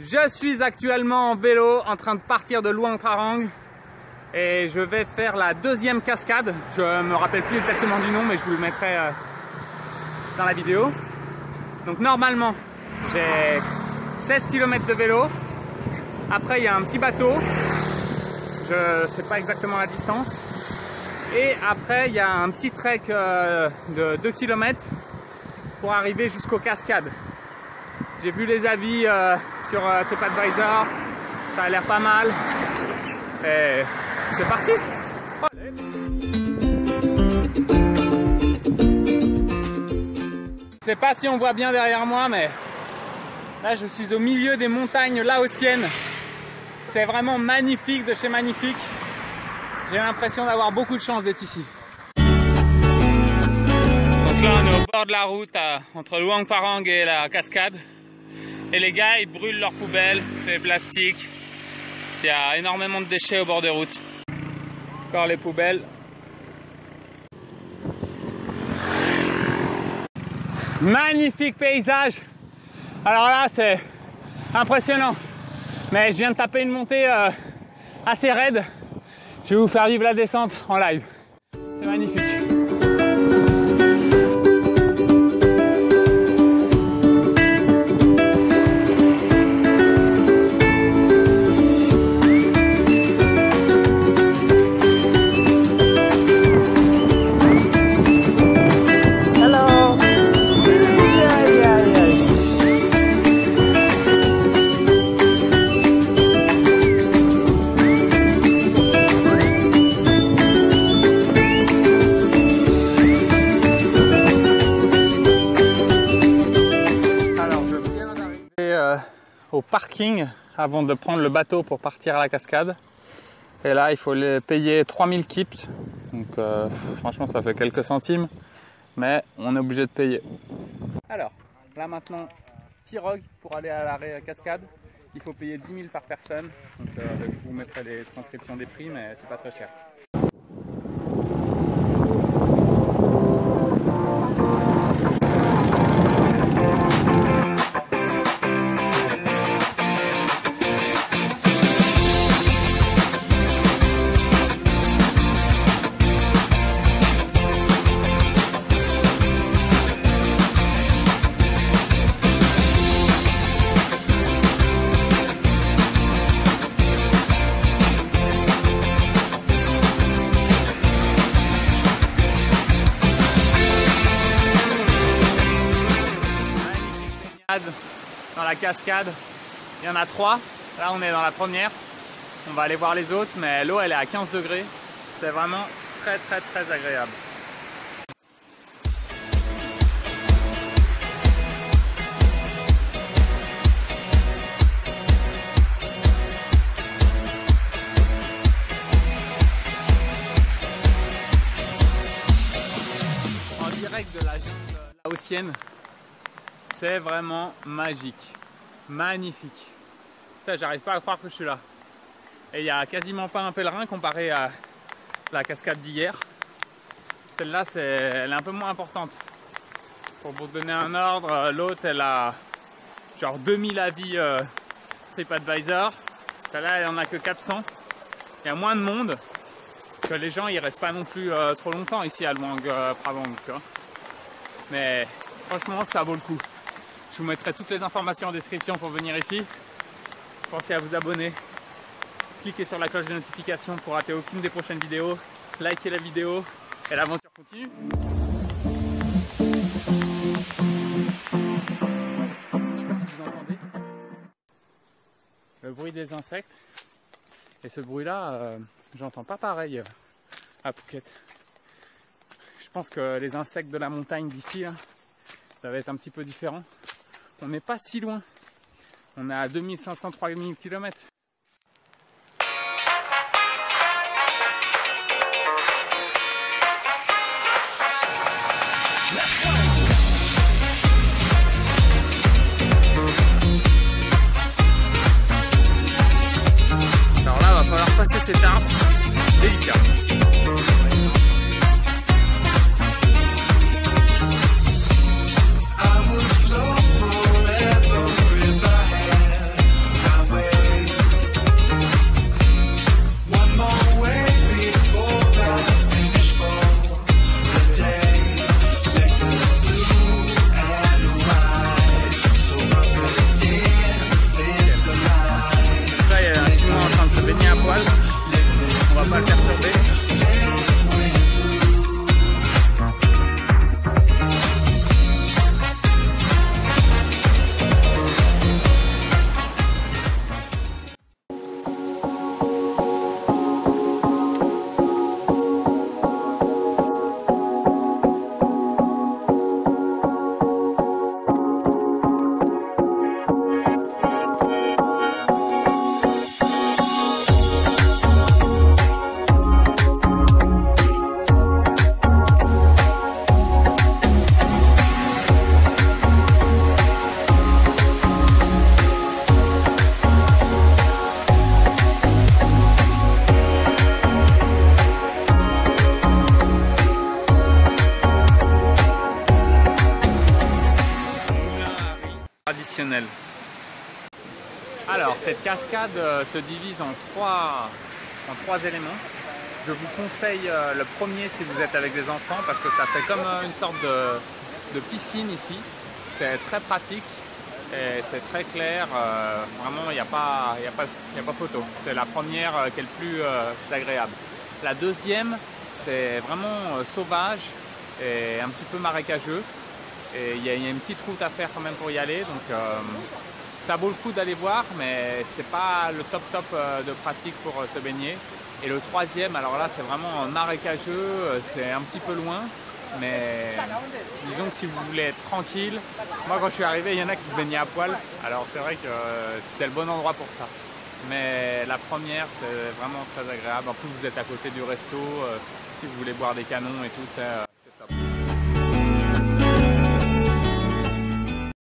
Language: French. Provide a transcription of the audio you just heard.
Je suis actuellement en vélo en train de partir de Luang Prabang et je vais faire la deuxième cascade. Je me rappelle plus exactement du nom mais je vous le mettrai euh, dans la vidéo. Donc normalement j'ai 16 km de vélo. Après il y a un petit bateau. Je sais pas exactement la distance. Et après il y a un petit trek euh, de 2 km pour arriver jusqu'aux cascades. J'ai vu les avis euh, sur euh, TripAdvisor, ça a l'air pas mal. Et c'est parti Je sais pas si on voit bien derrière moi, mais là je suis au milieu des montagnes laotiennes. C'est vraiment magnifique de chez magnifique. J'ai l'impression d'avoir beaucoup de chance d'être ici. Donc là on est au bord de la route entre Luang Parang et la cascade. Et les gars, ils brûlent leurs poubelles, les plastiques. Il y a énormément de déchets au bord des routes. Encore les poubelles. Magnifique paysage. Alors là, c'est impressionnant. Mais je viens de taper une montée euh, assez raide. Je vais vous faire vivre la descente en live. C'est magnifique. Parking avant de prendre le bateau pour partir à la cascade. Et là, il faut les payer 3000 kips. Donc euh, franchement, ça fait quelques centimes. Mais on est obligé de payer. Alors, là maintenant, pirogue pour aller à la cascade. Il faut payer 10 000 par personne. Donc euh, je vous mettrai les transcriptions des prix, mais c'est pas très cher. Dans la cascade. Il y en a trois. Là, on est dans la première. On va aller voir les autres, mais l'eau, elle est à 15 degrés. C'est vraiment très, très, très agréable. En direct de la jungle laotienne, c'est vraiment magique. Magnifique. Putain, j'arrive pas à croire que je suis là. Et il n'y a quasiment pas un pèlerin comparé à la cascade d'hier. Celle-là, c'est, elle est un peu moins importante. Pour vous donner un ordre, l'autre, elle a genre 2000 avis euh, TripAdvisor. Celle-là, elle en a que 400. Il y a moins de monde. que les gens, ils restent pas non plus euh, trop longtemps ici à Luang euh, Prabang. Mais franchement, ça vaut le coup. Vous mettrai toutes les informations en description pour venir ici. Pensez à vous abonner. Cliquez sur la cloche de notification pour rater aucune des prochaines vidéos. Likez la vidéo et l'aventure continue. Je sais pas si vous entendez le bruit des insectes. Et ce bruit-là, euh, j'entends pas pareil à Phuket. Je pense que les insectes de la montagne d'ici, ça va être un petit peu différent on n'est pas si loin. On est à 2500-3000 km. Alors, cette cascade euh, se divise en trois, en trois éléments. Je vous conseille euh, le premier si vous êtes avec des enfants parce que ça fait comme euh, une sorte de, piscine ici. C'est très pratique et c'est très clair. vraiment, il n'y a, pas, a, pas, a pas photo. C'est la première qui est le plus agréable. La deuxième, c'est vraiment sauvage et un petit peu marécageux. Et il y, a une petite route à faire quand même pour y aller. Donc ça vaut le coup d'aller voir, mais c'est pas le top top euh, de pratique pour euh, se baigner. Et le troisième, alors là, c'est vraiment marécageux, euh, c'est un petit peu loin, mais disons que si vous voulez être tranquille, moi quand je suis arrivé, il y en a qui se baignaient à poil, alors c'est vrai que c'est le bon endroit pour ça. Mais la première, c'est vraiment très agréable. En plus, vous êtes à côté du resto, si vous voulez boire des canons et tout,